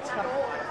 近い。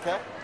Okay.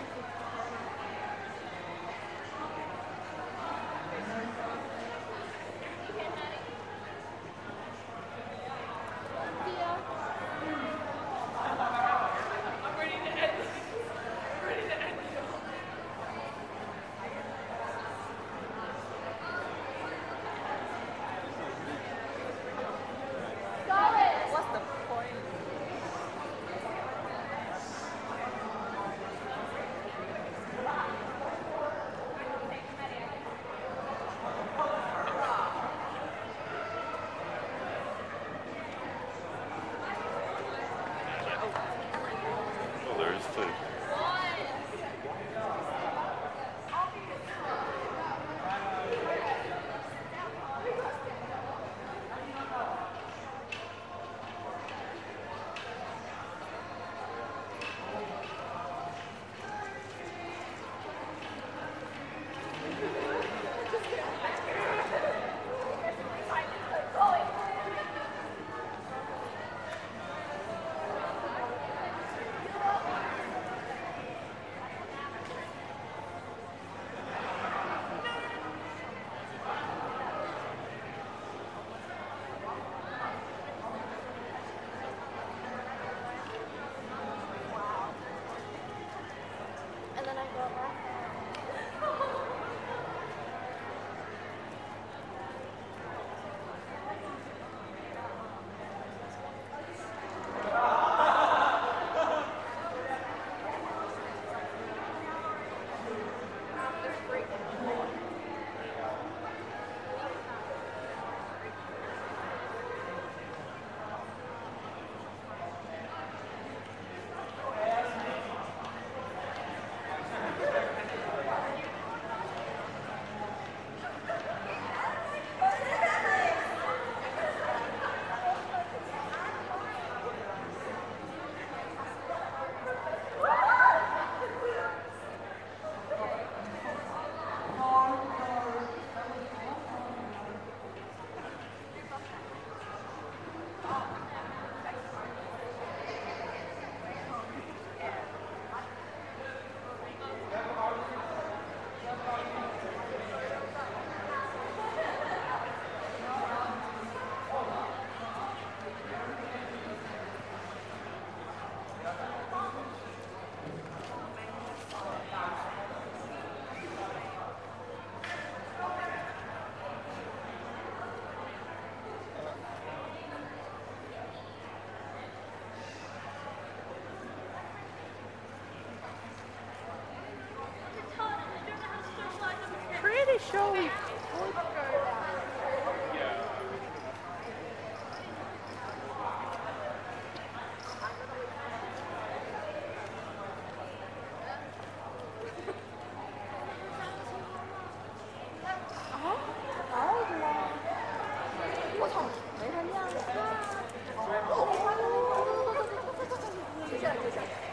没看见啊！哦，快了！接下来，接下来。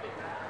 topic.